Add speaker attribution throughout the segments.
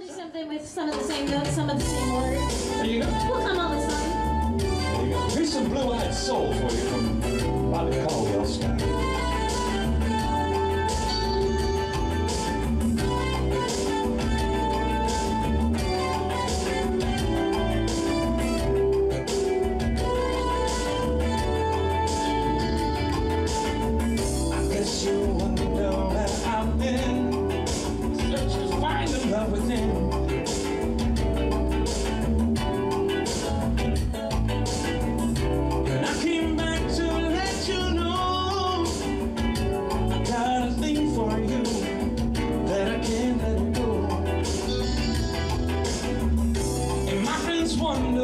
Speaker 1: do something with some of the same notes, some of the same words.
Speaker 2: There you go.
Speaker 1: We'll come on this side.
Speaker 2: There you go. Here's some blue-eyed soul for you from Bobby Caldwell
Speaker 3: within. And I came back to let you know I got a thing for you that I can't let go. And my friends wonder.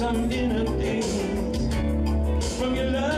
Speaker 3: a daze. From your love,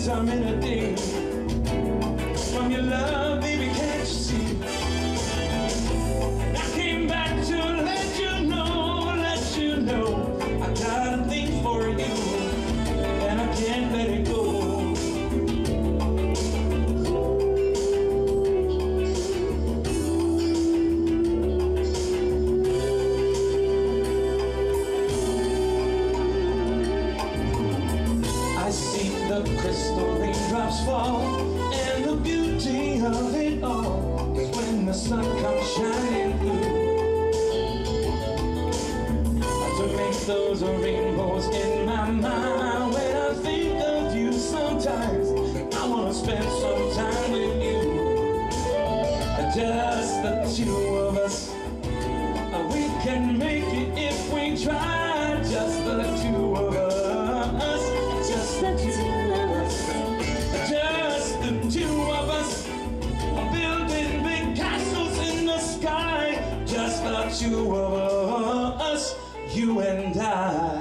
Speaker 3: cause I'm in a daze. From your love, the raindrops fall And the beauty of it all Is when the sun comes shining through. To make those rainbows in my mind. When I think of you sometimes I wanna spend some time with you. Just the two two of oh, oh, oh, us You and I